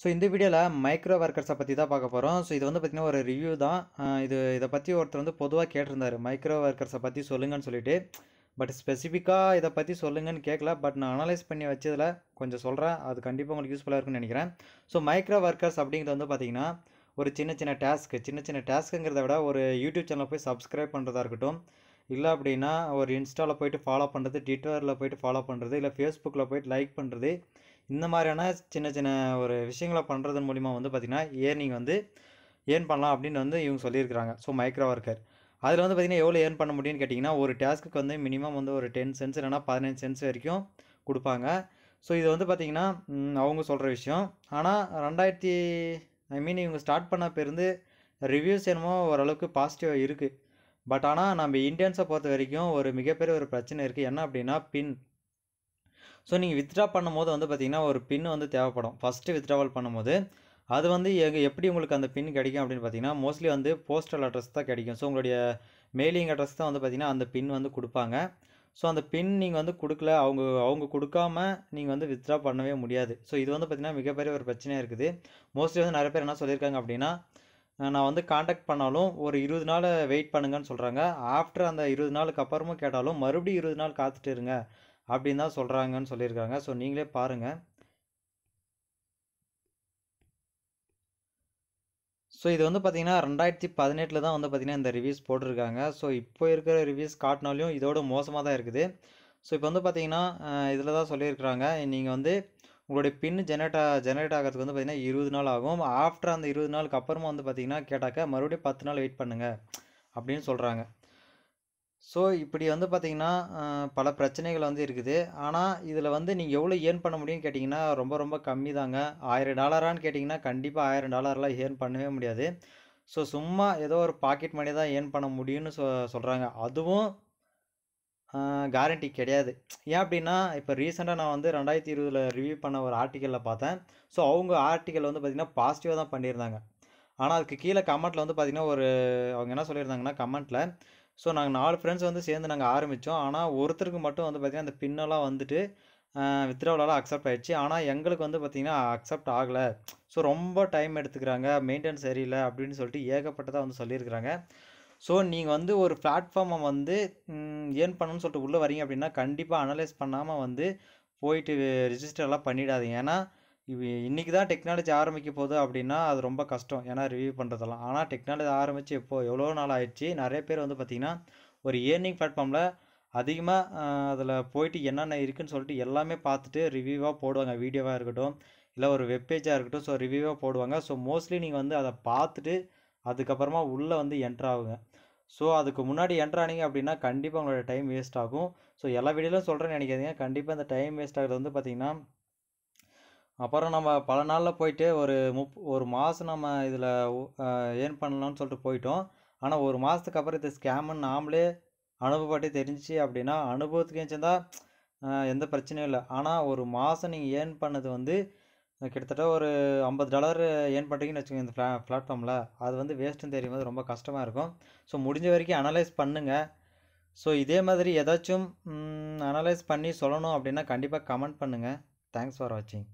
So இந்த வீடியோவில் micro ஒர்க்கர்ஸை பற்றி தான் பார்க்க போகிறோம் ஸோ இது வந்து பார்த்திங்கன்னா ஒரு ரிவ்யூ தான். இது இதை பற்றி ஒருத்தர் வந்து பொதுவாக கேட்டிருந்தார். மைக்ரோ ஒர்க்கர்ஸை பற்றி சொல்லுங்கன்னு சொல்லிட்டு. பட் ஸ்பெசிஃபிக்காக இதை பற்றி சொல்லுங்கன்னு கேட்கல பட் நான் அனலைஸ் பண்ணி வச்சதில் கொஞ்சம் சொல்கிறேன் அது கண்டிப்பாக உங்களுக்கு யூஸ்ஃபுல்லாக இருக்கும்னு நினைக்கிறேன். ஸோ மைக்ரோ ஒர்க்கர்ஸ் அப்படிங்கிறது வந்து பார்த்திங்கன்னா ஒரு சின்ன சின்ன டாஸ்க்கு சின்ன சின்ன டாஸ்க்குங்கிறத விட ஒரு யூடியூப் சேனலில் போய் சப்ஸ்கிரைப் பண்ணுறதா இருக்கட்டும். இல்லை அப்படின்னா ஒரு இன்ஸ்டாவில் போயிட்டு ஃபாலோ பண்ணுறது ட்விட்டரில் போயிட்டு ஃபாலோ பண்ணுறது இல்லை ஃபேஸ்புக்கில் போயிட்டு லைக் பண்ணுறது இந்த மாதிரியான சின்ன சின்ன ஒரு விஷயங்களை பண்ணுறதன் மூலிமா வந்து பார்த்திங்கன்னா ஏர்னிங் வந்து ஏர்ன் பண்ணலாம் அப்படின்னு வந்து இவங்க சொல்லியிருக்கிறாங்க. ஸோ மைக்ரோ ஒர்க்கர் அதில் வந்து பார்த்திங்கன்னா எவ்வளோ ஏர்ன் பண்ண முடியும்னு கேட்டிங்கன்னா ஒரு டாஸ்க்கு வந்து மினிமம் வந்து ஒரு டென் சென்ஸ் இல்லைனா பதினஞ்சு சென்ஸ் வரைக்கும் கொடுப்பாங்க. ஸோ இது வந்து பார்த்திங்கன்னா அவங்க சொல்கிற விஷயம். ஆனால் ரெண்டாயிரத்தி ஐ மீன் இவங்க ஸ்டார்ட் பண்ண பேருந்து ரிவ்யூஸ் என்னமோ ஓரளவுக்கு பாசிட்டிவாக இருக்குது பட் ஆனால் நம்ம இந்தியன்ஸை பொறுத்த வரைக்கும் ஒரு மிகப்பெரிய ஒரு பிரச்சனை இருக்குது என்ன அப்படின்னா பின். ஸோ நீங்கள் வித்ட்ரா பண்ணும்போது வந்து பார்த்தீங்கன்னா ஒரு பின் வந்து தேவைப்படும். ஃபஸ்ட்டு வித்ட்ராவல் பண்ணும்போது அது வந்து எப்படி உங்களுக்கு அந்த பின் கிடைக்கும் அப்படின்னு பார்த்தீங்கன்னா மோஸ்ட்லி வந்து போஸ்டல் அட்ரஸ் தான் கிடைக்கும். ஸோ உங்களுடைய மெயிலிங் அட்ரஸ் தான் வந்து பார்த்தீங்கன்னா அந்த பின் வந்து கொடுப்பாங்க. ஸோ அந்த பின் நீங்கள் வந்து கொடுக்கல அவங்க அவங்க கொடுக்காம நீங்கள் வந்து வித்ட்ரா பண்ணவே முடியாது. ஸோ இது வந்து பார்த்தீங்கன்னா மிகப்பெரிய ஒரு பிரச்சனையாக இருக்குது. மோஸ்ட்லி வந்து நிறைய பேர் என்ன சொல்லியிருக்காங்க அப்படின்னா நான் வந்து காண்டாக்ட் பண்ணாலும் ஒரு இருபது நாள் வெயிட் பண்ணுங்கன்னு சொல்கிறாங்க ஆஃப்டர் அந்த இருபது நாளுக்கு அப்புறமும் கேட்டாலும் மறுபடியும் இருபது நாள் காத்துட்டு இருங்க அப்படின்னு தான் சொல்கிறாங்கன்னு சொல்லியிருக்காங்க. ஸோ நீங்களே பாருங்கள் ஸோ இது வந்து பார்த்தீங்கன்னா ரெண்டாயிரத்தி பதினெட்டில் தான் வந்து பார்த்தீங்கன்னா இந்த ரிவ்யூஸ் போட்டிருக்காங்க. ஸோ இப்போ இருக்கிற ரிவ்யூஸ் காட்டினாலையும் இதோட மோசமாக தான் இருக்குது. ஸோ இப்போ வந்து பார்த்திங்கன்னா இதில் தான் சொல்லியிருக்கிறாங்க. நீங்கள் வந்து உங்களுடைய பின் ஜெனரேட் ஜெனரேட் ஆகிறதுக்கு வந்து பார்த்திங்கன்னா இருபது நாள் ஆகும். ஆஃப்டர் அந்த இருபது நாளுக்கு அப்புறமா வந்து பார்த்தீங்கன்னா கேட்டாக்க மறுபடியும் பத்து நாள் வெயிட் பண்ணுங்கள் அப்படின்னு சொல்கிறாங்க ஸோ இப்படி வந்து பார்த்திங்கன்னா பல பிரச்சனைகள் வந்து இருக்குது. ஆனால் இதில் வந்து நீங்கள் எவ்வளோ ஏர்ன் பண்ண முடியும்னு கேட்டிங்கன்னா ரொம்ப ரொம்ப கம்மி தாங்க. ஆயிரம் டாலரான்னு கேட்டிங்கன்னா கண்டிப்பாக ஆயிரம் டாலர்லாம் ஏர்ன் பண்ணவே முடியாது. ஸோ சும்மா ஏதோ ஒரு பாக்கெட் மணி தான் ஏர்ன் பண்ண முடியும்னு சொ சொல்கிறாங்க அதுவும் கேரண்டி கிடையாது. ஏன் அப்படின்னா இப்போ ரீசெண்டாக நான் வந்து ரெண்டாயிரத்தி இருபதில் ரிவ்யூ பண்ண ஒரு ஆர்டிக்கலில் பார்த்தேன். ஸோ அவங்க ஆர்டிக்கல் வந்து பார்த்திங்கன்னா பாசிட்டிவாக தான் பண்ணியிருந்தாங்க. ஆனால் அதுக்கு கீழே கமெண்ட்டில் வந்து பார்த்திங்கன்னா ஒரு அவங்க என்ன சொல்லியிருந்தாங்கன்னா கமெண்ட்டில் ஸோ நாங்கள் நாலு ஃப்ரெண்ட்ஸ் வந்து சேர்ந்து நாங்கள் ஆரம்பித்தோம் ஆனால் ஒருத்தருக்கு மட்டும் வந்து பார்த்திங்கன்னா அந்த பின்னெல்லாம் வந்துட்டு வித்ராவலால் அக்செப்ட் ஆகிடுச்சு ஆனால் எங்களுக்கு வந்து பார்த்திங்கன்னா அக்செப்ட் ஆகலை. ஸோ ரொம்ப டைம் எடுத்துக்கிறாங்க. மெயின்டெனன்ஸ் சரியில்லை. அப்படின்னு சொல்லிட்டு ஏகப்பட்டதாக வந்து சொல்லியிருக்கிறாங்க. ஸோ நீங்கள் வந்து ஒரு பிளாட்ஃபார்மை வந்து ஏர்ன் பண்ணணும்னு சொல்லிட்டு உள்ளே வரீங்க அப்படின்னா கண்டிப்பாக அனலைஸ் பண்ணாமல் வந்து போயிட்டு ரிஜிஸ்டர்லாம் பண்ணிடாதீங்க. ஏன்னா இவ் இன்றைக்கி தான் டெக்னாலஜி ஆரம்பிக்க போகுது அப்படின்னா அது ரொம்ப கஷ்டம். ஏன்னா ரிவ்யூ பண்ணுறதெல்லாம் ஆனால் டெக்னாலஜி ஆரம்பித்து எப்போ எவ்வளோ நாள் ஆயிடுச்சு. நிறைய பேர் வந்து பார்த்திங்கன்னா ஒரு ஏர்னிங் பிளாட்ஃபார்மில் அதிகமாக அதில் போயிட்டு என்னென்ன இருக்குதுன்னு சொல்லிட்டு எல்லாமே பார்த்துட்டு ரிவ்யூவாக போடுவாங்க. வீடியோவாக இருக்கட்டும் இல்லை ஒரு வெப்பேஜாக இருக்கட்டும் ஸோ ரிவ்யூவாக போடுவாங்க. ஸோ மோஸ்ட்லி நீங்கள் வந்து அதை பார்த்துட்டு அதுக்கப்புறமா உள்ளே வந்து என்ட்ரு ஆகுங்க. ஸோ அதுக்கு முன்னாடி என்ட்ரு ஆனீங்க அப்படின்னா கண்டிப்பாக உங்களோட டைம் வேஸ்ட் ஆகும். ஸோ எல்லா வீடியோலையும் சொல்கிறேன்னு நினைக்காதீங்க. கண்டிப்பாக அந்த டைம் வேஸ்ட் ஆகிறது வந்து பார்த்திங்கன்னா அப்புறம் நம்ம பல நாளில் போயிட்டு ஒரு முப் ஒரு மாதம் நம்ம இதில் ஏர்ன் பண்ணலாம்னு சொல்லிட்டு போயிட்டோம். ஆனால் ஒரு மாதத்துக்கு அப்புறம் இது ஸ்கேம்னு நாமளே அனுபவப்பட்டு தெரிஞ்சிச்சு அப்படின்னா அனுபவத்துக்கு சேர்ந்தால் எந்த பிரச்சனையும் இல்லை. ஆனால் ஒரு மாதம் நீங்கள் ஏர்ன் பண்ணது வந்து கிட்டத்தட்ட ஒரு ஐம்பது டாலர் ஏர்ன் பண்ணுறீங்கன்னு வச்சுக்கோங்க இந்த ஃப்ளா பிளாட்ஃபார்மில். அது வந்து வேஸ்ட்டுன்னு தெரியும் போது ரொம்ப கஷ்டமாக இருக்கும். ஸோ முடிஞ்ச வரைக்கும் அனலைஸ் பண்ணுங்கள் ஸோ இதே மாதிரி ஏதாச்சும் அனலைஸ் பண்ணி சொல்லணும் அப்படின்னா கண்டிப்பாக கமெண்ட் பண்ணுங்கள் தேங்க்ஸ் ஃபார் வாட்சிங்